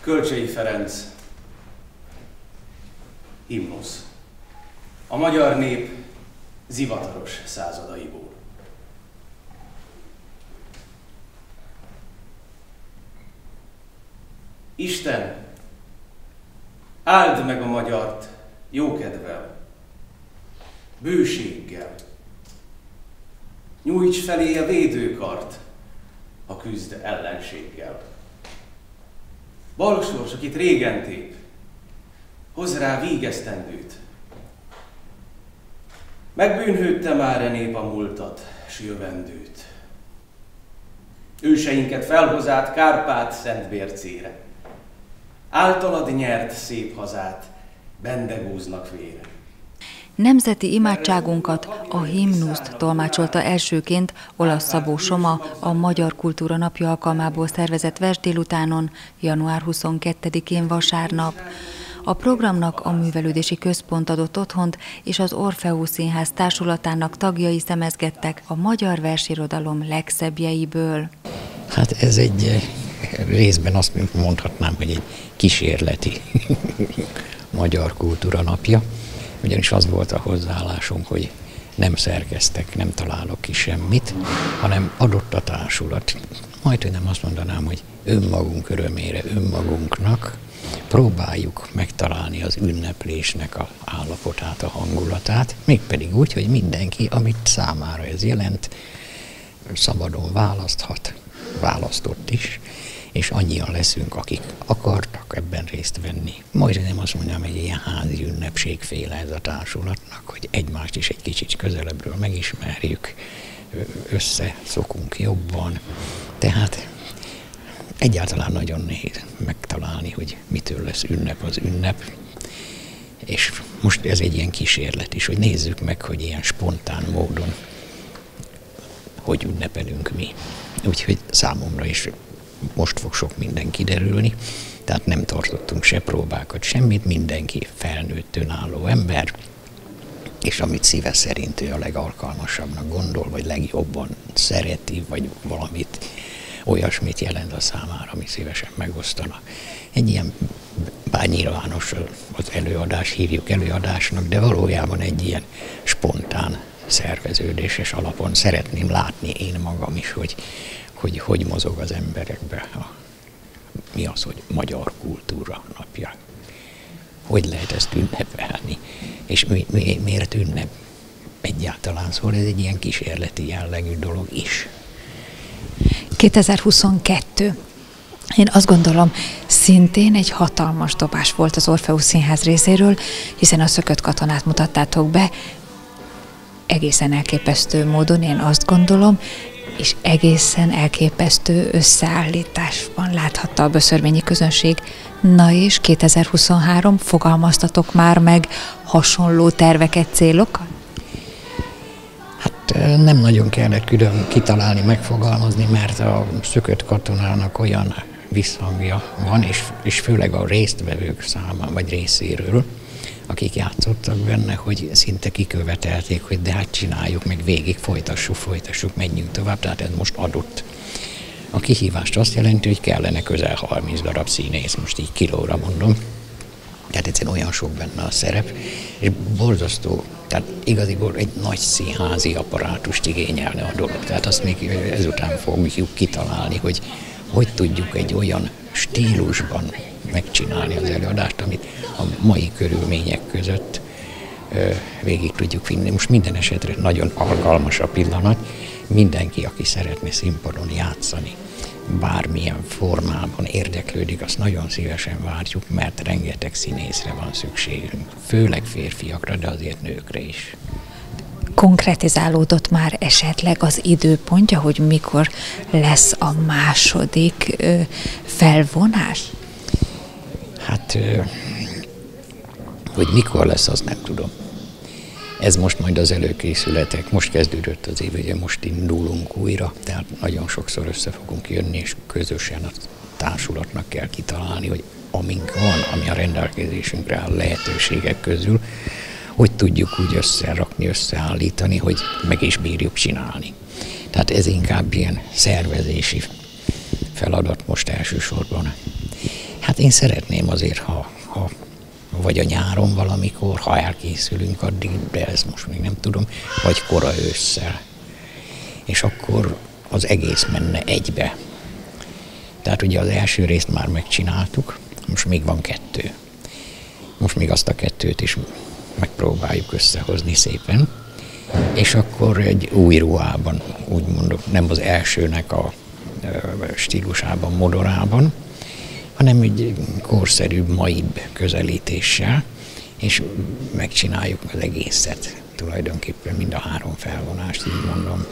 Kölcsei Ferenc, himnusz. A magyar nép zivataros századaiból. Isten, áld meg a magyart jókedvel, bőséggel. Nyújts felé a védőkart, ha küzd ellenséggel. Balsors, akit régen tép, hoz rá vígesztendőt. Megbűnhődte már a nép a múltat, s jövendőt. Őseinket felhozát Kárpát szent vércére. Általad nyert szép hazát, bendegúznak vére. Nemzeti imádságunkat, a himnuszt tolmácsolta elsőként olasz Szabó Soma a Magyar Kultúra Napja alkalmából szervezett vers délutánon, január 22-én vasárnap. A programnak a Művelődési Központ adott otthont, és az Orfeó Színház társulatának tagjai szemezgettek a magyar versirodalom legszebbjeiből. Hát ez egy részben azt mondhatnám, hogy egy kísérleti magyar kultúra napja ugyanis az volt a hozzáállásunk, hogy nem szerkeztek, nem találok ki semmit, hanem adott a társulat. Majd, hogy nem azt mondanám, hogy önmagunk örömére, önmagunknak próbáljuk megtalálni az ünneplésnek a állapotát, a hangulatát, mégpedig úgy, hogy mindenki, amit számára ez jelent, szabadon választhat, választott is, és annyian leszünk, akik akartak ebben részt venni. Majd nem azt mondjam, hogy ilyen házi ünnepség féle ez a társulatnak, hogy egymást is egy kicsit közelebbről megismerjük, összeszokunk jobban. Tehát egyáltalán nagyon nehéz megtalálni, hogy mitől lesz ünnep az ünnep. És most ez egy ilyen kísérlet is, hogy nézzük meg, hogy ilyen spontán módon hogy ünnepelünk mi. Úgyhogy számomra is most fog sok minden kiderülni, tehát nem tartottunk se próbákat, semmit, mindenki felnőtt, önálló ember, és amit szíve szerint ő a legalkalmasabbnak gondol, vagy legjobban szereti, vagy valamit olyasmit jelent a számára, ami szívesen megosztana. Egy ilyen bár nyilvános az előadás, hívjuk előadásnak, de valójában egy ilyen spontán szerveződéses alapon szeretném látni én magam is, hogy hogy hogy mozog az emberekbe a, mi az, hogy magyar kultúra napja. Hogy lehet ezt ünnepelni, és mi, mi, miért ünnep egyáltalán. Szóval ez egy ilyen kísérleti jellegű dolog is. 2022. Én azt gondolom, szintén egy hatalmas dobás volt az Orfeusz Színház részéről, hiszen a szökött katonát mutattátok be, egészen elképesztő módon, én azt gondolom, és egészen elképesztő összeállításban láthatta a böszörményi közönség. Na és 2023 fogalmaztatok már meg hasonló terveket, célokat? Hát nem nagyon kellett külön kitalálni, megfogalmazni, mert a szökött katonának olyan visszhangja van, és, és főleg a résztvevők száma, vagy részéről, akik játszottak benne, hogy szinte kikövetelték, hogy de hát csináljuk, meg végig folytassuk, folytassuk, menjünk tovább, tehát ez most adott. A kihívást azt jelenti, hogy kellene közel 30 darab színész, most így kilóra mondom, tehát egyszerűen olyan sok benne a szerep, és borzasztó, tehát igaziból egy nagy színházi apparátust igényelne a dolog. Tehát azt még ezután fogjuk kitalálni, hogy hogy tudjuk egy olyan stílusban megcsinálni az előadást, amit a mai körülmények között végig tudjuk vinni. Most minden esetre nagyon alkalmas a pillanat. Mindenki, aki szeretne színpadon játszani, bármilyen formában érdeklődik, azt nagyon szívesen várjuk, mert rengeteg színészre van szükségünk. Főleg férfiakra, de azért nőkre is. Konkretizálódott már esetleg az időpontja, hogy mikor lesz a második felvonás? Hát, hogy mikor lesz, az nem tudom. Ez most majd az előkészületek, most kezdődött az év, ugye most indulunk újra, tehát nagyon sokszor össze fogunk jönni, és közösen a társulatnak kell kitalálni, hogy amink van, ami a rendelkezésünkre áll lehetőségek közül, hogy tudjuk úgy összerakni, összeállítani, hogy meg is bírjuk csinálni. Tehát ez inkább ilyen szervezési feladat most elsősorban Hát én szeretném azért, ha, ha vagy a nyáron valamikor, ha elkészülünk addig, de ez most még nem tudom, vagy kora ősszel. És akkor az egész menne egybe. Tehát ugye az első részt már megcsináltuk, most még van kettő. Most még azt a kettőt is megpróbáljuk összehozni szépen. És akkor egy új ruhában, úgy nem az elsőnek a stílusában, modorában, hanem egy korszerűbb, maibb közelítéssel, és megcsináljuk az egészet tulajdonképpen mind a három felvonást, így mondom.